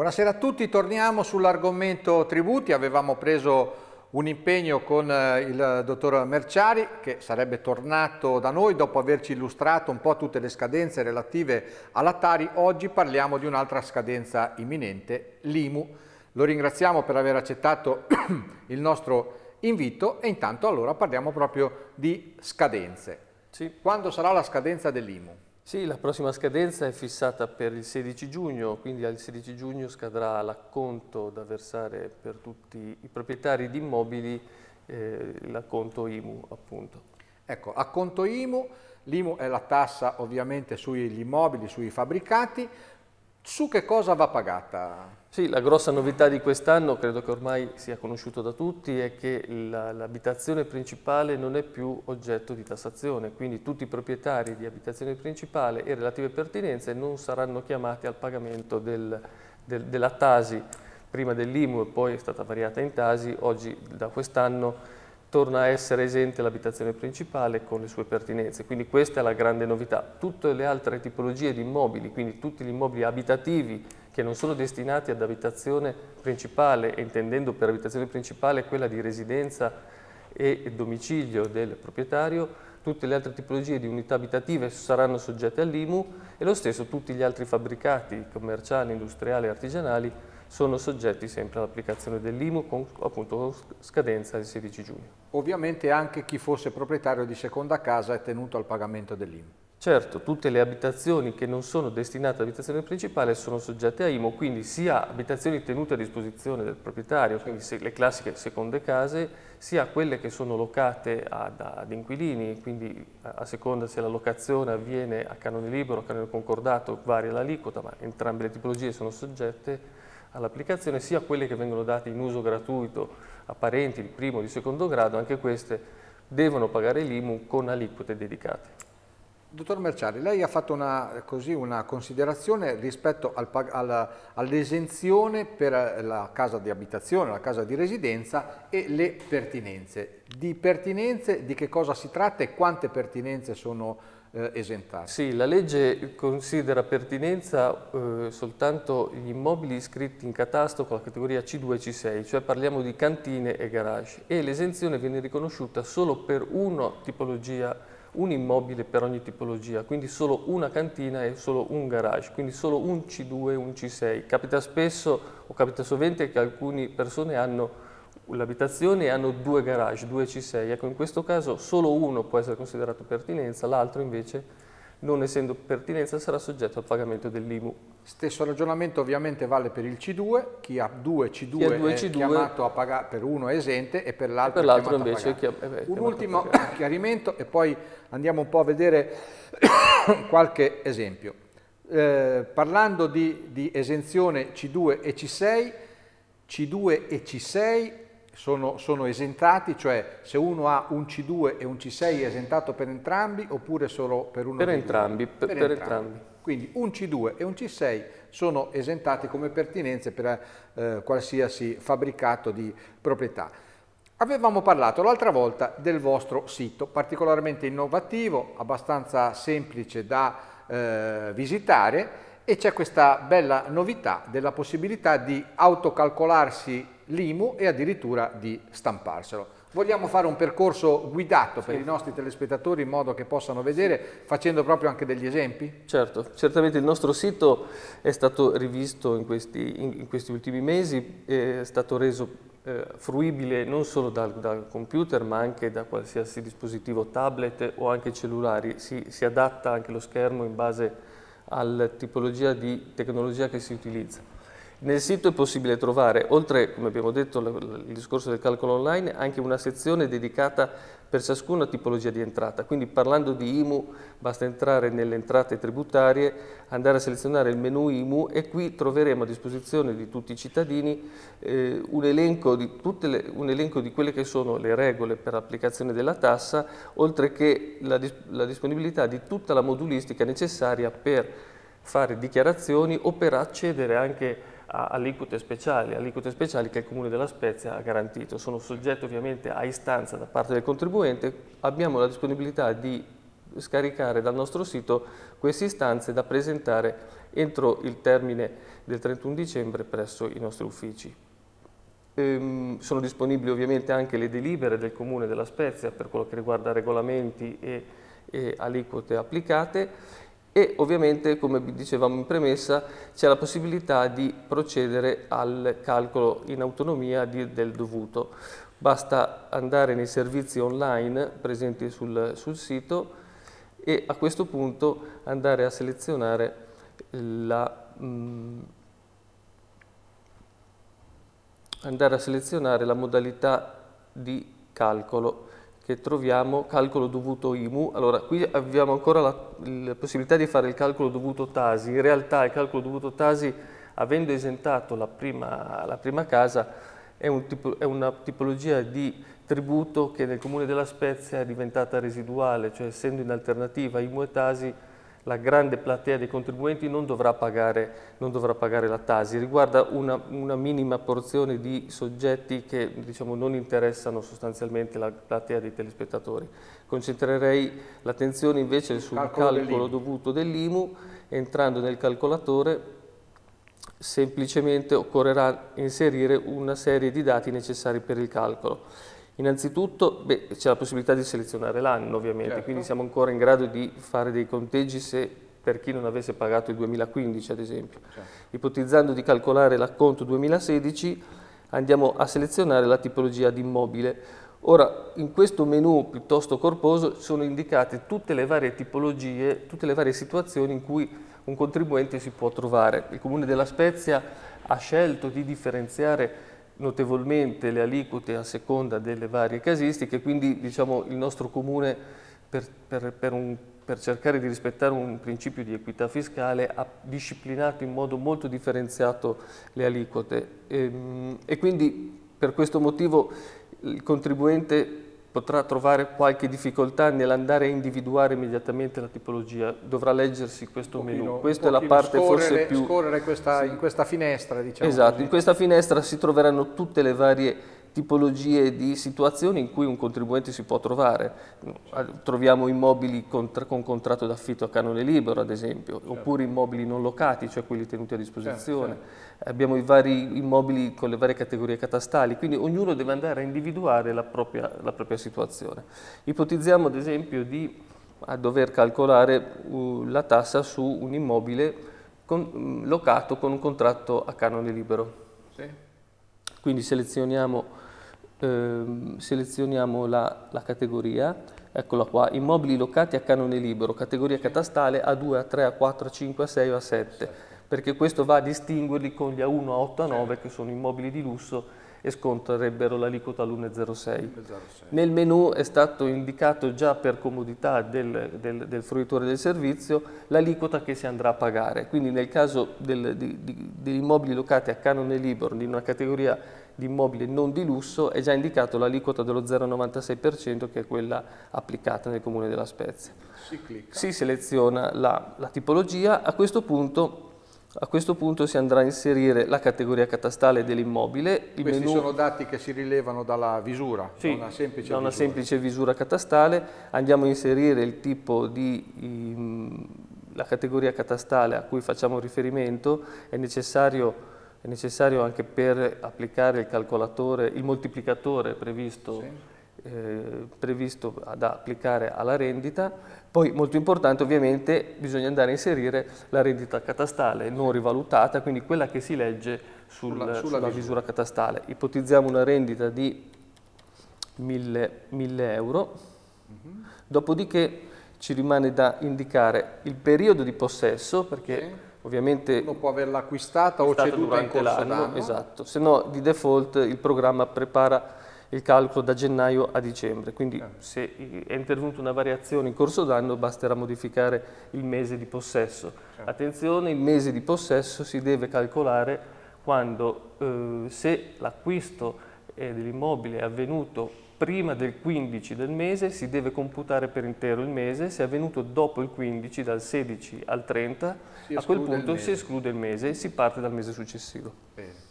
Buonasera a tutti, torniamo sull'argomento tributi, avevamo preso un impegno con eh, il dottor Merciari che sarebbe tornato da noi dopo averci illustrato un po' tutte le scadenze relative alla Tari, oggi parliamo di un'altra scadenza imminente, l'IMU. Lo ringraziamo per aver accettato il nostro invito e intanto allora parliamo proprio di scadenze. Sì. Quando sarà la scadenza dell'IMU? Sì, la prossima scadenza è fissata per il 16 giugno, quindi al 16 giugno scadrà l'acconto da versare per tutti i proprietari di immobili, eh, l'acconto IMU appunto. Ecco, acconto IMU, l'IMU è la tassa ovviamente sugli immobili, sui fabbricati, su che cosa va pagata? Sì, la grossa novità di quest'anno, credo che ormai sia conosciuto da tutti, è che l'abitazione principale non è più oggetto di tassazione, quindi tutti i proprietari di abitazione principale e relative pertinenze non saranno chiamati al pagamento del, del, della Tasi, prima dell'IMU e poi è stata variata in Tasi, oggi da quest'anno torna a essere esente l'abitazione principale con le sue pertinenze, quindi questa è la grande novità. Tutte le altre tipologie di immobili, quindi tutti gli immobili abitativi che non sono destinati ad abitazione principale, intendendo per abitazione principale quella di residenza e domicilio del proprietario, tutte le altre tipologie di unità abitative saranno soggette all'IMU e lo stesso tutti gli altri fabbricati commerciali, industriali e artigianali sono soggetti sempre all'applicazione dell'IMU con appunto scadenza il 16 giugno. Ovviamente anche chi fosse proprietario di seconda casa è tenuto al pagamento dell'IMU. Certo, tutte le abitazioni che non sono destinate all'abitazione principale sono soggette a IMU, quindi sia abitazioni tenute a disposizione del proprietario, quindi le classiche seconde case, sia quelle che sono locate ad, ad inquilini, quindi a seconda se la locazione avviene a canone libero a canone concordato varia l'aliquota, ma entrambe le tipologie sono soggette all'applicazione, sia quelle che vengono date in uso gratuito a parenti di primo o di secondo grado, anche queste devono pagare l'IMU con aliquote dedicate. Dottor Merciari, lei ha fatto una, così, una considerazione rispetto al, all'esenzione per la casa di abitazione, la casa di residenza e le pertinenze. Di pertinenze di che cosa si tratta e quante pertinenze sono eh, esentati. Sì, la legge considera pertinenza eh, soltanto gli immobili iscritti in catasto con la categoria C2 e C6, cioè parliamo di cantine e garage, e l'esenzione viene riconosciuta solo per una tipologia un immobile per ogni tipologia, quindi solo una cantina e solo un garage, quindi solo un C2 e un C6. Capita spesso o capita sovente che alcune persone hanno l'abitazione hanno due garage, due C6. Ecco, in questo caso solo uno può essere considerato pertinenza, l'altro invece non essendo pertinenza sarà soggetto al pagamento dell'IMU. Stesso ragionamento ovviamente vale per il C2, chi ha due C2, ha due è C2 chiamato a pagare, per uno è esente e per l'altro invece è eh, Un ultimo chiarimento e poi andiamo un po' a vedere qualche esempio. Eh, parlando di, di esenzione C2 e C6, C2 e C6 sono, sono, esentati, cioè se uno ha un C2 e un C6 è esentato per entrambi oppure solo per uno per entrambi, per, per, per entrambi. entrambi. Quindi un C2 e un C6 sono esentati come pertinenze per eh, qualsiasi fabbricato di proprietà. Avevamo parlato l'altra volta del vostro sito, particolarmente innovativo, abbastanza semplice da eh, visitare e c'è questa bella novità della possibilità di autocalcolarsi l'IMU e addirittura di stamparselo. Vogliamo fare un percorso guidato per sì. i nostri telespettatori in modo che possano vedere, facendo proprio anche degli esempi? Certo, certamente il nostro sito è stato rivisto in questi, in, questi ultimi mesi, è stato reso eh, fruibile non solo dal, dal, computer ma anche da qualsiasi dispositivo tablet o anche cellulari, si, si adatta anche lo schermo in base alla tipologia di tecnologia che si utilizza. Nel sito è possibile trovare, oltre, come abbiamo detto, il discorso del calcolo online, anche una sezione dedicata per ciascuna tipologia di entrata. Quindi parlando di IMU basta entrare nelle entrate tributarie, andare a selezionare il menu IMU e qui troveremo a disposizione di tutti i cittadini eh, un, elenco di le, un, elenco di quelle che sono le regole per l'applicazione della tassa, oltre che la, la disponibilità di tutta la modulistica necessaria per fare dichiarazioni o per accedere anche aliquote speciali, aliquote speciali che il Comune della Spezia ha garantito. Sono soggetto ovviamente a istanza da parte del contribuente, abbiamo la disponibilità di scaricare dal nostro sito queste istanze da presentare entro il termine del 31 dicembre presso i nostri uffici. Ehm, sono disponibili ovviamente anche le delibere del Comune della Spezia per quello che riguarda regolamenti e, e aliquote applicate e ovviamente, come dicevamo in premessa, c'è la possibilità di procedere al calcolo in autonomia di, del dovuto. Basta andare nei servizi online presenti sul, sul sito e a questo punto andare a selezionare la, mh, mm, andare a selezionare la modalità di calcolo che troviamo calcolo dovuto IMU. Allora, qui abbiamo ancora la, la, possibilità di fare il calcolo dovuto TASI. In realtà il calcolo dovuto TASI, avendo esentato la prima, la prima casa, è, un tipo, è, una tipologia di tributo che nel Comune della Spezia è diventata residuale, cioè essendo in alternativa IMU e TASI, la grande platea dei contribuenti non dovrà pagare, non dovrà pagare la Tasi, riguarda una, una, minima porzione di soggetti che diciamo, non interessano sostanzialmente la platea dei telespettatori. Concentrerei l'attenzione invece sul calcolo, calcolo dovuto dell'IMU, entrando nel calcolatore semplicemente occorrerà inserire una serie di dati necessari per il calcolo. Innanzitutto c'è la possibilità di selezionare l'anno ovviamente, certo. quindi siamo ancora in grado di fare dei conteggi se per chi non avesse pagato il 2015 ad esempio. Certo. Ipotizzando di calcolare l'acconto 2016 andiamo a selezionare la tipologia di immobile. Ora in questo menu piuttosto corposo sono indicate tutte le varie tipologie, tutte le varie situazioni in cui un contribuente si può trovare. Il Comune della Spezia ha scelto di differenziare notevolmente le aliquote a seconda delle varie casistiche, quindi diciamo, il nostro comune per, per, per, un, per, cercare di rispettare un principio di equità fiscale ha disciplinato in modo molto differenziato le aliquote. E, ehm, e quindi per questo motivo il contribuente potrà trovare qualche difficoltà nell'andare a individuare immediatamente la tipologia, dovrà leggersi questo pochino, menu. Questa è la parte scorrere, forse più... Scorrere questa, sì. in questa finestra, diciamo Esatto, così. in questa finestra si troveranno tutte le varie tipologie di situazioni in cui un contribuente si può trovare. Troviamo immobili con, con contratto d'affitto a canone libero, ad esempio, certo. oppure immobili non locati, cioè quelli tenuti a disposizione. Certo, certo. Abbiamo i vari immobili con le varie categorie catastali, quindi ognuno deve andare a individuare la propria, la propria situazione. Ipotizziamo ad esempio di dover calcolare uh, la tassa su un immobile con, locato con un contratto a canone libero. Sì. Quindi selezioniamo, ehm, selezioniamo la, la, categoria, eccola qua, immobili locati a canone libero, categoria catastale A2, A3, A4, A5, A6 o A7, perché questo va a distinguerli con gli A1, A8, A9 che sono immobili di lusso e sconterebbero l'aliquota all'1,06. Nel menu è stato indicato già per comodità del, del, del fruitore del servizio l'aliquota che si andrà a pagare, quindi nel caso del, di, di, degli immobili locati a canone libero in una categoria di immobili non di lusso è già indicato l'aliquota dello 0,96% che è quella applicata nel comune della Spezia. Si, si seleziona la, la tipologia, a questo punto a questo punto si andrà a inserire la categoria catastale dell'immobile. Questi menù... sono dati che si rilevano dalla visura, sì, da una, semplice, da una visura. semplice visura catastale. Andiamo a inserire il tipo di... Um, la categoria catastale a cui facciamo riferimento. È necessario, è necessario anche per applicare il calcolatore, il moltiplicatore previsto, sì. Eh, previsto da applicare alla rendita poi molto importante ovviamente bisogna andare a inserire la rendita catastale non rivalutata, quindi quella che si legge sul, sulla, sulla, sulla misura catastale. Ipotizziamo una rendita di 1000, 1000 euro, mhm. -huh. dopodiché ci rimane da indicare il periodo di possesso, perché sì. ovviamente... Uno può averla acquistata o ceduta in corso d'anno. Esatto, se no di default il programma prepara il calcolo da gennaio a dicembre, quindi eh. se è intervenuta una variazione in corso d'anno basterà modificare il mese di possesso. Certo. Attenzione, il mese di possesso si deve calcolare quando eh, se l'acquisto eh, dell'immobile è avvenuto prima del 15 del mese si deve computare per intero il mese, se è avvenuto dopo il 15, dal 16 al 30, a quel punto si esclude il mese e si parte dal mese successivo. Bene.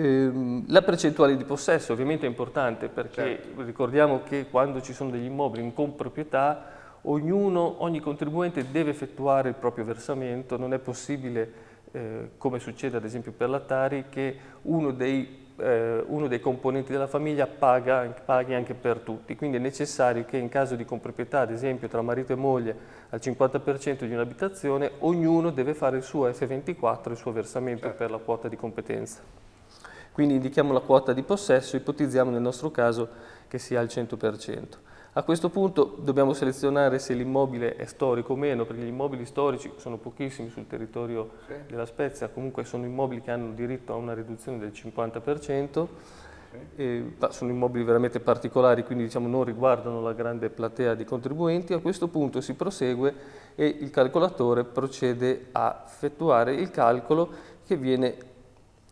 Ehm, la percentuale di possesso ovviamente è importante perché certo. ricordiamo che quando ci sono degli immobili in comproprietà ognuno, ogni contribuente deve effettuare il proprio versamento, non è possibile, eh, come succede ad esempio per la Tari, che uno dei eh, uno dei componenti della famiglia paga, paghi anche per tutti, quindi è necessario che in caso di comproprietà, ad esempio tra marito e moglie al 50% di un'abitazione, ognuno deve fare il suo F24, il suo versamento certo. per la quota di competenza. Quindi indichiamo la quota di possesso, ipotizziamo nel nostro caso che sia al 100%. A questo punto dobbiamo selezionare se l'immobile è storico o meno, perché gli immobili storici sono pochissimi sul territorio sì. della Spezia, comunque sono immobili che hanno diritto a una riduzione del 50%, sì. sono immobili veramente particolari, quindi diciamo, non riguardano la grande platea di contribuenti. A questo punto si prosegue e il calcolatore procede a effettuare il calcolo che viene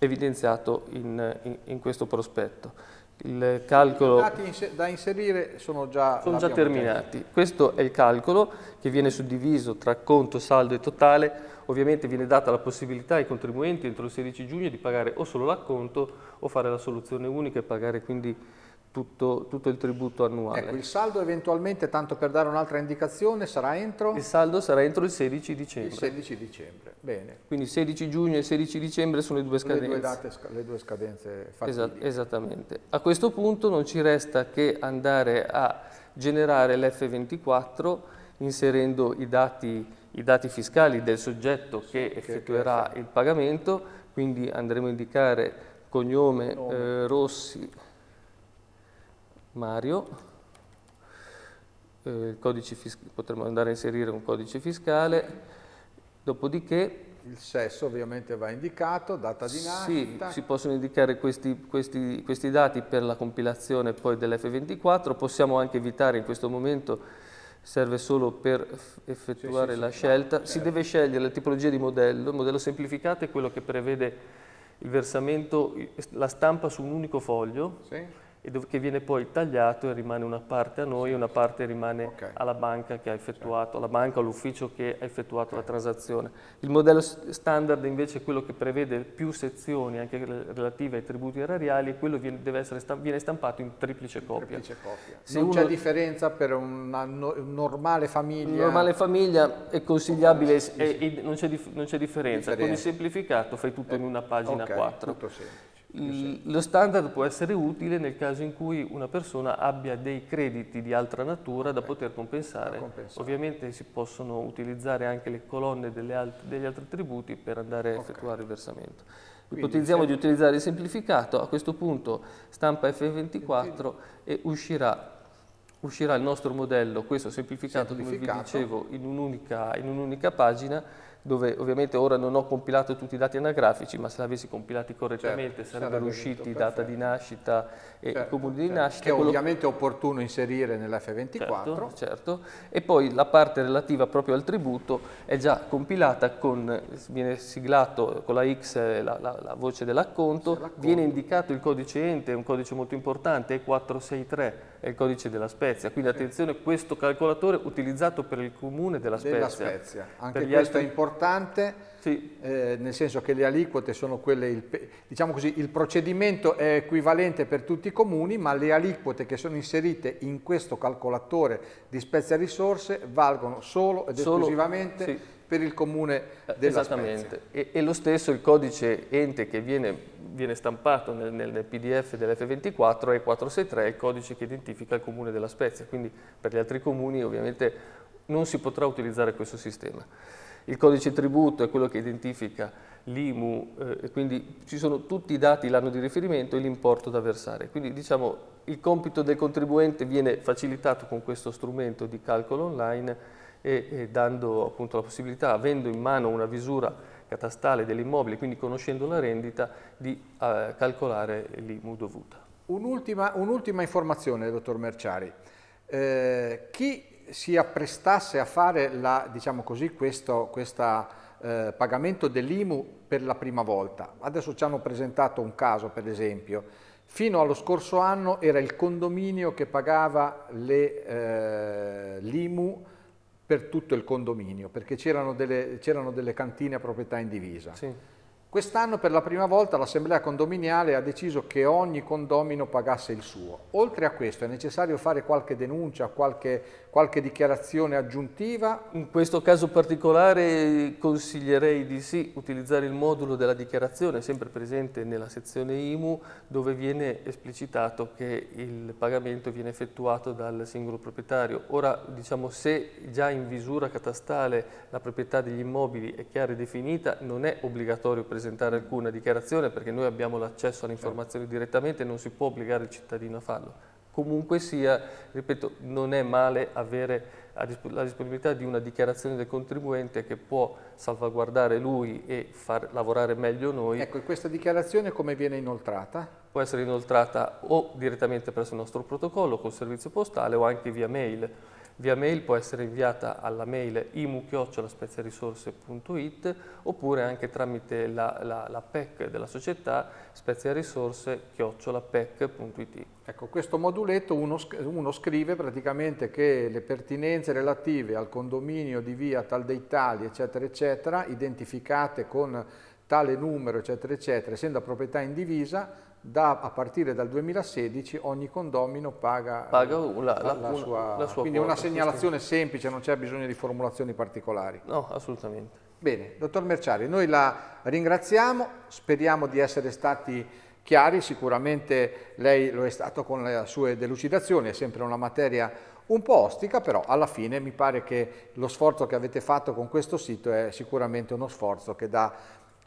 evidenziato in, in, in questo prospetto il calcolo... I dati da inserire sono già, sono già terminati. Già. Questo è il calcolo che viene suddiviso tra conto, saldo e totale. Ovviamente viene data la possibilità ai contribuenti entro il 16 giugno di pagare o solo l'acconto o fare la soluzione unica e pagare quindi tutto, tutto, il tributo annuale. Ecco, il saldo eventualmente, tanto per dare un'altra indicazione, sarà entro? Il saldo sarà entro il 16 dicembre. Il 16 dicembre, bene. Quindi 16 giugno e 16 dicembre sono le due scadenze. Le due, date, le due scadenze Esat esattamente. A questo punto non ci resta che andare a generare l'F24 inserendo i dati, i dati, fiscali del soggetto che effettuerà il pagamento, quindi andremo a indicare cognome eh, Rossi, Mario, eh, potremmo andare a inserire un codice fiscale, dopodiché... Il sesso ovviamente va indicato, data di nascita. Sì, si possono indicare questi, questi, questi dati per la compilazione poi dell'F24, possiamo anche evitare in questo momento serve solo per effettuare sì, sì, la sì, scelta. Certo. Si deve scegliere la tipologia di modello, il modello semplificato è quello che prevede il versamento, la stampa su un unico foglio, e che viene poi tagliato e rimane una parte a noi e una parte rimane okay. alla banca che ha effettuato, alla banca o all'ufficio che ha effettuato okay. la transazione. Il modello standard invece è quello che prevede più sezioni anche relative ai tributi erariali e quello viene, essere, viene stampato in triplice copia. Triplice copia. non c'è differenza per una no, normale famiglia? Normale famiglia è consigliabile, sì, sì. non c'è dif differenza. differenza. Con il semplificato fai tutto eh, in una pagina okay, 4. Tutto semplice. Lo standard può essere utile nel caso in cui una persona abbia dei crediti di altra natura da poter compensare. compensare. Ovviamente si possono utilizzare anche le colonne alt degli altri tributi per andare a okay. effettuare il versamento. Quindi Ipotizziamo di utilizzare il semplificato, a questo punto stampa F24 e uscirà, uscirà il nostro modello, questo semplificato, semplificato. come vi dicevo, in un'unica un pagina dove ovviamente ora non ho compilato tutti i dati anagrafici, ma se l'avessi compilati correttamente certo, sarebbero usciti visto, data di nascita e certo, comuni certo. di nascita. Che quello... ovviamente è opportuno inserire nell'F24. Certo, certo, e poi la parte relativa proprio al tributo è già compilata con, viene siglato con la X la, la, la voce dell'acconto, viene indicato il codice ente, è un codice molto importante, E463 è il codice della Spezia, quindi attenzione questo calcolatore utilizzato per il comune della Spezia. Della Spezia, anche questo altri... è importante, sì. eh, nel senso che le aliquote sono quelle, il, diciamo così, il procedimento è equivalente per tutti i comuni, ma le aliquote che sono inserite in questo calcolatore di Spezia Risorse valgono solo ed solo, esclusivamente sì. per il comune della Esattamente, e, e, lo stesso il codice ente che viene viene stampato nel, nel PDF dell'F24 è 463, il codice che identifica il comune della Spezia, quindi per gli altri comuni ovviamente non si potrà utilizzare questo sistema. Il codice tributo è quello che identifica l'IMU, eh, quindi ci sono tutti i dati, l'anno di riferimento e l'importo da versare. Quindi diciamo il compito del contribuente viene facilitato con questo strumento di calcolo online e, e dando appunto la possibilità, avendo in mano una visura catastale dell'immobile, quindi conoscendo la rendita, di eh, calcolare l'IMU dovuta. Un'ultima un informazione, dottor Merciari. Eh, chi si apprestasse a fare la, diciamo così, questo questa, eh, pagamento dell'IMU per la prima volta, adesso ci hanno presentato un caso per esempio, fino allo scorso anno era il condominio che pagava eh, l'IMU per tutto il condominio, perché c'erano delle, delle, cantine a proprietà indivisa. Sì. Quest'anno per la prima volta l'Assemblea condominiale ha deciso che ogni condomino pagasse il suo. Oltre a questo è necessario fare qualche denuncia, qualche, qualche dichiarazione aggiuntiva? In questo caso particolare consiglierei di sì utilizzare il modulo della dichiarazione sempre presente nella sezione IMU dove viene esplicitato che il pagamento viene effettuato dal singolo proprietario. Ora diciamo se già in visura catastale la proprietà degli immobili è chiara e definita non è obbligatorio presentare presentare alcuna dichiarazione perché noi abbiamo l'accesso alle informazioni direttamente e non si può obbligare il cittadino a farlo. Comunque sia, ripeto, non è male avere la disponibilità di una dichiarazione del contribuente che può salvaguardare lui e far lavorare meglio noi. Ecco, questa dichiarazione come viene inoltrata? Può essere inoltrata o direttamente presso il nostro protocollo col servizio postale o anche via mail. Via mail può essere inviata alla mail imu-speziarisorse.it oppure anche tramite la, la, la, PEC della società speziarisorse.pec.it. Ecco, questo moduletto uno, uno, scrive praticamente che le pertinenze relative al condominio di via tal dei tali, eccetera, eccetera, identificate con tale numero, eccetera, eccetera, essendo a proprietà indivisa, da, a partire dal 2016 ogni condomino paga, paga la, la, la, sua, la sua quindi quota, una segnalazione semplice, non c'è bisogno di formulazioni particolari. No, assolutamente. Bene, dottor Merciari, noi la ringraziamo, speriamo di essere stati chiari, sicuramente lei lo è stato con le sue delucidazioni, è sempre una materia un po' ostica, però alla fine mi pare che lo sforzo che avete fatto con questo sito è sicuramente uno sforzo che dà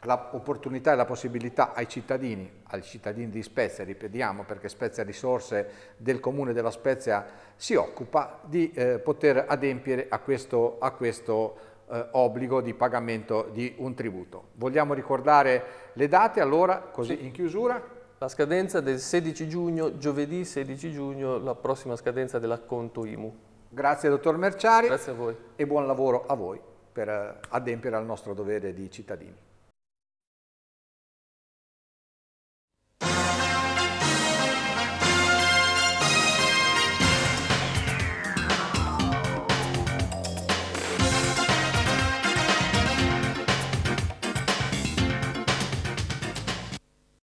l'opportunità e la possibilità ai cittadini, ai cittadini di Spezia, ripetiamo perché Spezia Risorse del Comune della Spezia si occupa di eh, poter adempiere a questo, a questo eh, obbligo di pagamento di un tributo. Vogliamo ricordare le date allora, così sì. in chiusura? La scadenza del 16 giugno, giovedì 16 giugno, la prossima scadenza dell'acconto IMU. Grazie dottor Merciari. Grazie a voi. E buon lavoro a voi per eh, adempiere al nostro dovere di cittadini.